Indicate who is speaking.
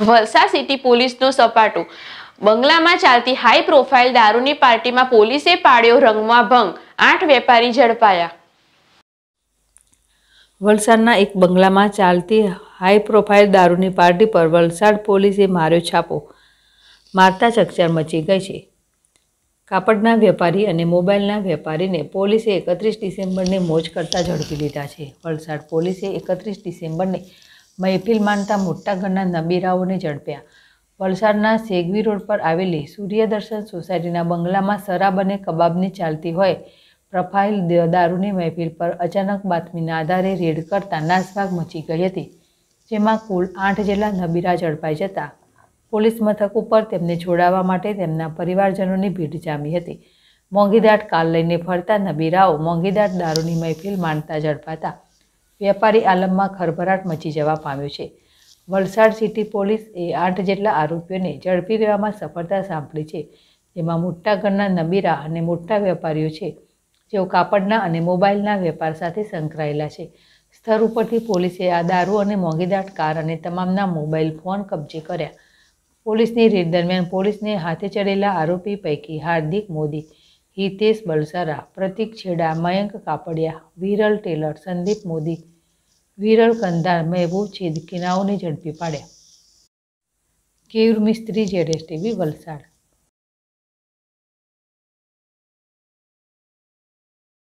Speaker 1: Valsad city પોલીસનો સપાટો. બંગલામાં ચાલતી હાઈ પ્રોફાઇલ દારૂની પાર્ટીમાં પોલીસે પાડ્યો રંગમાં ભંગ. આઠ વેપારી ઝડપાયા.
Speaker 2: વલસાડના એક બંગલામાં ચાલતી હાઈ પ્રોફાઇલ દારૂની પાર્ટી પર વલસાડ પોલીસે માર્યો છાપો. મારતા ચકચાર મચી ગઈ છે. કાપડના વેપારી અને મોબાઈલના વેપારીને પોલીસે એકત્રીસ ડિસેમ્બરને મોજ કરતા ઝડપી લીધા છે. વલસાડ પોલીસે એકત્રીસ ડિસેમ્બરને મહેફિલ માનતા મોટા ઘરના નબીરાઓને ઝડપ્યા. વલસાડના સેગવી રોડ પર આવેલી સૂર્યદર્શન સોસાયટીના બંગલામાં શરાબ અને કબાબની ચાલતી હોય, પ્રોફાઇલ દારૂની મહેફિલ પર અચાનક બાતમીના આધારે રેડ કરતા નાસભાગ મચી ગઈ હતી, જેમાં કુલ આઠ જેટલા નબીરા ઝડપાઈ જતા. પોલીસ મથક ઉપર તેમને છોડાવવા માટે તેમના પરિવારજનોની ભીડ જામી હતી. મોંઘીદાટ કાર લઈને ફરતા નબીરાઓ મોંઘીદાટ દારૂની મહેફિલ માણતા ઝડપાતા. વેપારી આલમમાં ખરભરાટ મચી જવા પામ્યો છે. વલસાડ સિટી પોલીસ એ આઠ જેટલા આરોપીઓને ઝડપી લેવામાં સફળતા સાંપડી છે. જેમાં મોટા ઘરના નબીરા અને મોટા વેપારીઓ છે. જેઓ કાપડના અને મોબાઈલના વેપાર સાથે સંકળાયેલા છે. સ્થળ ઉપરથી પોલીસે આ દારૂ અને મોંઘીદાટ કાર અને તમામના મોબાઈલ ફોન કબજે કર્યા. પોલીસની રેડ દરમિયાન પોલીસને હાથે ચડેલા આરોપી પૈકી હાર્દિક મોદી હિતેશ બલસારા, પ્રતિક છેડા, મયંક કાપડિયા, વિરલ ટેલર, સંદીપ મોદી, વિરલ કંધાર, મહેબૂબ છેદકીનાઓને ઝડપી પાડ્યા. કેયુર મિસ્ત્રી, જેડેશ ટીવી, વલસાડ.